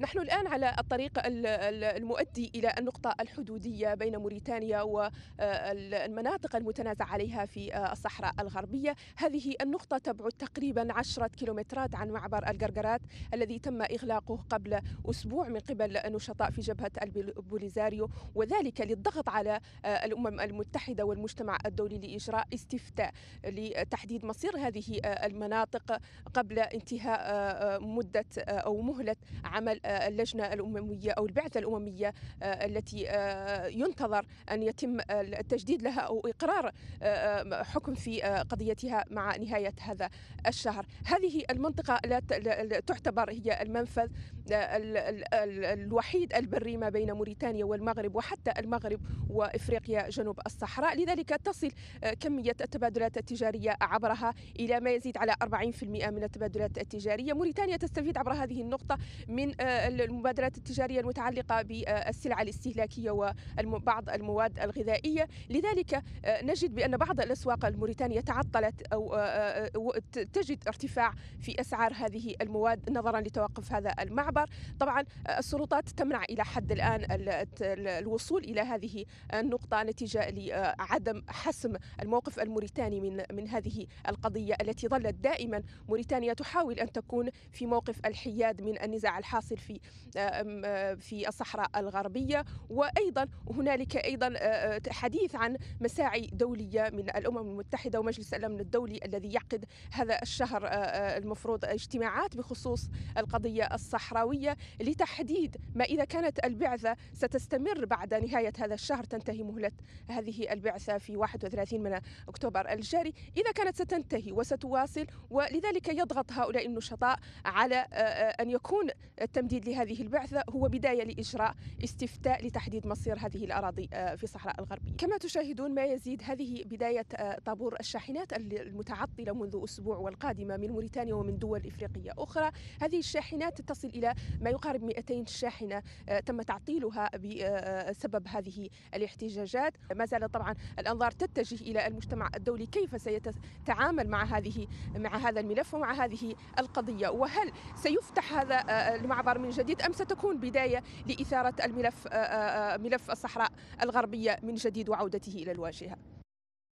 نحن الآن على الطريق المؤدي إلى النقطة الحدودية بين موريتانيا والمناطق المتنازع عليها في الصحراء الغربية. هذه النقطة تبعد تقريبا عشرة كيلومترات عن معبر القرقرات الذي تم إغلاقه قبل أسبوع من قبل نشطاء في جبهة البوليزاريو. وذلك للضغط على الأمم المتحدة والمجتمع الدولي لإجراء استفتاء لتحديد مصير هذه المناطق قبل انتهاء مدة أو مهلة عمل اللجنة الأممية أو البعثة الأممية التي ينتظر أن يتم التجديد لها أو إقرار حكم في قضيتها مع نهاية هذا الشهر. هذه المنطقة لا تعتبر هي المنفذ الوحيد البري ما بين موريتانيا والمغرب وحتى المغرب وإفريقيا جنوب الصحراء. لذلك تصل كمية التبادلات التجارية عبرها إلى ما يزيد على 40% من التبادلات التجارية. موريتانيا تستفيد عبر هذه النقطة من المبادرات التجارية المتعلقة بالسلع الاستهلاكية وبعض المواد الغذائية. لذلك نجد بأن بعض الأسواق الموريتانية تعطلت أو تجد ارتفاع في أسعار هذه المواد نظرا لتوقف هذا المعبر. طبعا السلطات تمنع إلى حد الآن الوصول إلى هذه النقطة نتيجة لعدم حسم الموقف الموريتاني من من هذه القضية التي ظلت دائما. موريتانيا تحاول أن تكون في موقف الحياد من النزاع الحاصل في في الصحراء الغربية. وأيضا هنالك أيضا حديث عن مساعي دولية من الأمم المتحدة ومجلس الأمن الدولي الذي يعقد هذا الشهر المفروض اجتماعات بخصوص القضية الصحراوية. لتحديد ما إذا كانت البعثة ستستمر بعد نهاية هذا الشهر تنتهي مهلة هذه البعثة في 31 من أكتوبر الجاري. إذا كانت ستنتهي وستواصل ولذلك يضغط هؤلاء النشطاء على أن يكون التمديد لهذه البعثة هو بداية لإجراء استفتاء لتحديد مصير هذه الأراضي في الصحراء الغربية. كما تشاهدون ما يزيد هذه بداية طابور الشاحنات المتعطلة منذ أسبوع والقادمة من موريتانيا ومن دول إفريقية أخرى. هذه الشاحنات تصل ما يقارب 200 شاحنة تم تعطيلها بسبب هذه الاحتجاجات. ما زال طبعا الأنظار تتجه إلى المجتمع الدولي كيف سيتعامل مع هذه مع هذا الملف ومع هذه القضية؟ وهل سيفتح هذا المعبر من جديد أم ستكون بداية لإثارة الملف ملف الصحراء الغربية من جديد وعودته إلى الواجهة؟